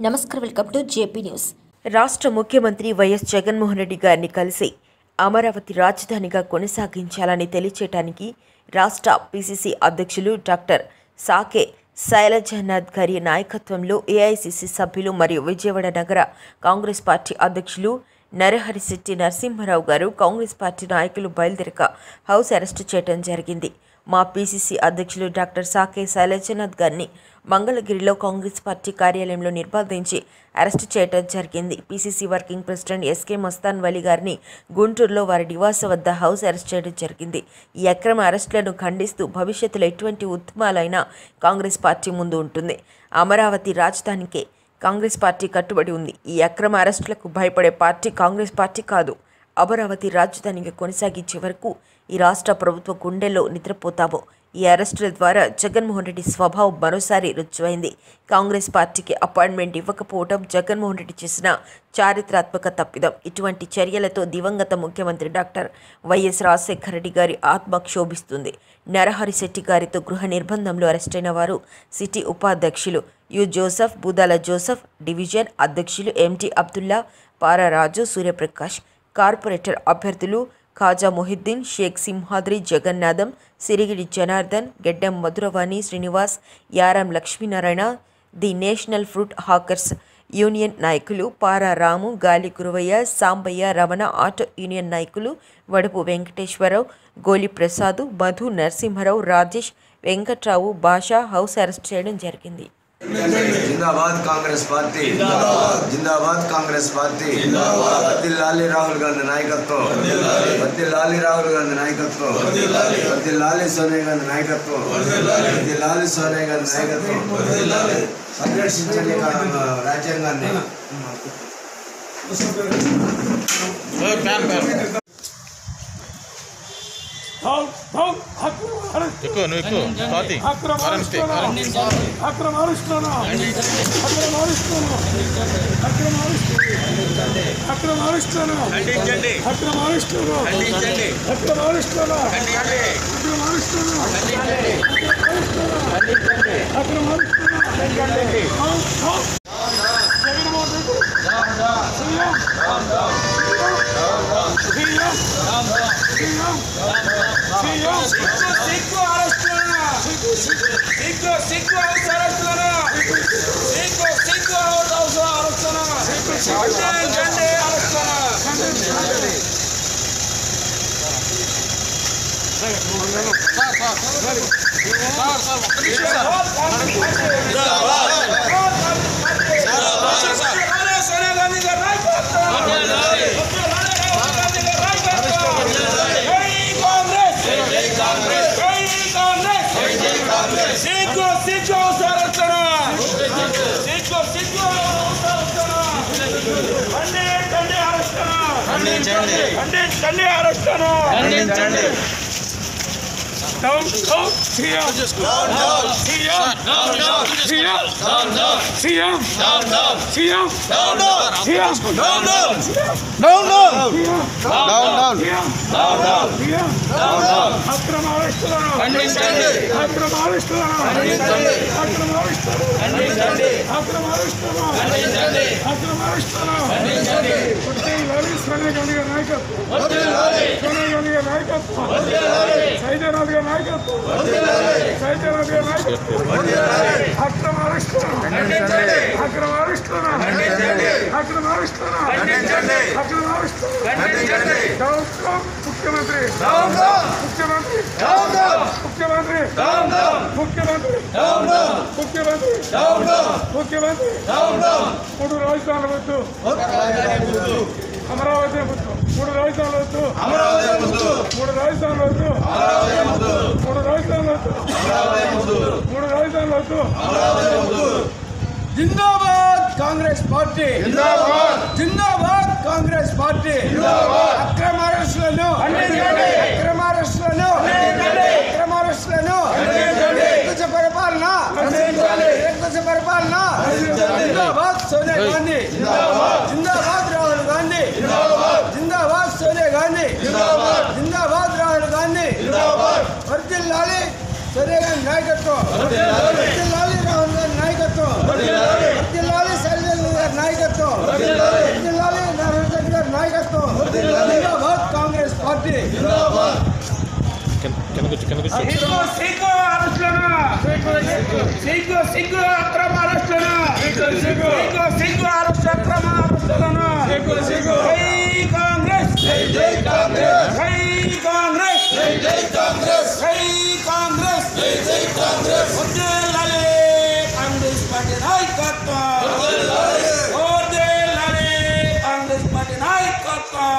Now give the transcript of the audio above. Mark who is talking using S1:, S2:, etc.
S1: నమస్కారం welcome to JP news.
S2: రాష్ట్ర ముఖ్యమంత్రి వైఎస్ జగన్మోహన్ రెడ్డి గారిని కలిసి అమరావతి రాజధానిగా కొనసాగించాలని తెలియచేయటానికి రాష్ట్ర పిసిసి అధ్యక్షులు డాక్టర్ సాకే శైలజనాథ్ గారి నాయకత్వంలో ఏఐసిసి సభ్యులు మరియు విజయవాడ నగర కాంగ్రెస్ పార్టీ అధ్యక్షులు నరహరిశెట్టి నరసింహారావు గారు కాంగ్రెస్ పార్టీ నాయకులు బయలుదేరక హౌస్ అరెస్టు చేయడం జరిగింది. మా పిసిసి అధ్యక్షులు డాక్టర్ సాకే శైలజనాథ్ గారిని మంగళగిరిలో కాంగ్రెస్ పార్టీ కార్యాలయంలో నిర్బంధించి అరెస్టు చేయడం జరిగింది. PCC working president S K Mastan Vali గారిని గుంటూరులో వారి నివాస వద్ద హౌస్ అరెస్ట్ చేయడం జరిగింది. ఈ అక్రమ అరెస్టులను ఖండిస్తూ భవిష్యత్తులో ఎటువంటి ఉద్యమాలైనా కాంగ్రెస్ పార్టీ ముందు ఉంటుంది. అమరావతి రాజధానికే కాంగ్రెస్ పార్టీ కట్టుబడి ఉంది. ఈ అక్రమ అరెస్టులకు భయపడే పార్టీ కాంగ్రెస్ పార్టీ కాదు. అమరావతి రాజధానిగా కొనసాగించే వరకు ఈ రాష్ట్ర ప్రభుత్వ గుండెల్లో నిద్రపోతావో ఈ అరెస్టుల ద్వారా జగన్మోహన్ రెడ్డి స్వభావం మరోసారి రుజువైంది. కాంగ్రెస్ పార్టీకి అపాయింట్మెంట్ ఇవ్వకపోవడం జగన్మోహన్ రెడ్డి చేసిన చారిత్రాత్మక తప్పిదం. ఇటువంటి చర్యలతో దివంగత ముఖ్యమంత్రి డాక్టర్ వైఎస్ రాజశేఖర రెడ్డి గారి ఆత్మ క్షోభిస్తుంది. నరహరి శెట్టి గారితో గృహ నిర్బంధంలో అరెస్టైన వారు సిటీ ఉపాధ్యక్షులు U Joseph Budala Joseph division అధ్యక్షులు ఎంటి అబ్దుల్లా పారారాజు సూర్యప్రకాష్. కార్పొరేటర్ అభ్యర్థులు Khaja Mohiddin Sheikh Simhadri Jagannatham Sirigidi Janardhan Geddam Madhuravani Srinivas Yaram Lakshminarayana the national fruit hawkers union నాయకులు పారా రాము గాలి గురవయ్య సాంబయ్య రమణ ఆటో యూనియన్ నాయకులు వడపు వెంకటేశ్వరరావు గోలి ప్రసాద్ మధు నరసింహారావు రాజేష్ వెంకట్రావు భాష హౌస్ అరెస్ట్ చేయడం జరిగింది.
S3: जिंदाबाद कांग्रेस पार्टी। जिंदाबाद। कांग्रेस पार्टी। पति लाली राहुल गांधी नायकत्व। पति लाली राहुल गांधी नायकत्व। पति लाली सोनिया गांधी नायकत्व। पति लाली सोनिया गांधी नायकत्व। संघर्ष राज
S4: ఎక్కువ నువ్వు ఎక్కువ. స్వాతి కారం స్టే. కారం
S5: అక్రమారుస్తున్నాను అక్రమారుస్తున్నాను
S6: అరెస్టులను సిగ్గు సిగ్గు అరెస్టులను సిగ్గు సిగ్గు అరెస్టులను ఖండించండి అరెస్టులను సోనియా అవసరచన సిగ్గు సిగ్గు అవసరచన ఖండించండి అరెస్టన
S4: ఖండించండి
S6: ఖండించండి అరెస్టన
S4: ఖండించండి
S5: down down CM CM CM CM CM CM
S4: down down down down
S5: CM అక్రమారుస్తున్నాను
S4: ఖండించండి
S5: అక్రమారుస్తున్నాను
S4: ఖండించండి
S5: అక్రమారుస్తున్నాను
S4: ఖండించండి
S5: సైజనాథ్ గారి నాయకత్వం సైజనాథ్ గారి నాయకత్వం అక్రమారుస్తున్నాను అక్రమారుస్తున్నాను అక్రమారుస్తున్నాను అక్రమారుస్తున్నాను డౌన్ డౌన్ ముఖ్యమంత్రి ముఖ్యమంత్రి ముఖ్యమంత్రి ముఖ్యమంత్రి ముఖ్యమంత్రి ముఖ్యమంత్రి మూడు రాజధానులు వద్దు అమరావతి వద్దు మూడు రాజధానులు వద్దు. మూడు రాజధానులు వద్దు. మూడు రాజధానులు వద్దు. మూడు రాజధానులు వద్దు.
S6: జిందాబాద్ కాంగ్రెస్ పార్టీ. జిందాబాద్. జిందాబాద్ కాంగ్రెస్ పార్టీ. జిందాబాద్. అక్రమ అరెస్టులను. అక్రమ అరెస్టులను. అక్రమ అరెస్టులను. పరిపాలన. పరిపాలన. జిందాబాద్ సోనియా గాంధీ. लाली ಸರಿಯಾಗಿ ನ್ಯಾಯ ಕಟ್ಟು ಲಾಲಿ ರಾಹುಲ್ ಗಾಂಧಿ ನ್ಯಾಯ ಕಟ್ಟು ಲಾಲಿ ಶೈಲೇಂದ್ರ ಗಾರ್ ನ್ಯಾಯ ಕಟ್ಟು ಲಾಲಿ ನಾರಾಯಣ ರೆಡ್ಡಿ ಗಾರ್ ನ್ಯಾಯ ಕಟ್ಟು ಜಿಂದಾಬಾದ್ ಕಾಂಗ್ರೆಸ್ ಪಾರ್ಟಿ ಜಿಂದಾಬಾದ್ ಆರೋಪ ಆರೋಪ నాయకత్వం కాంగ్రెస్ పార్టీ నాయకత్వం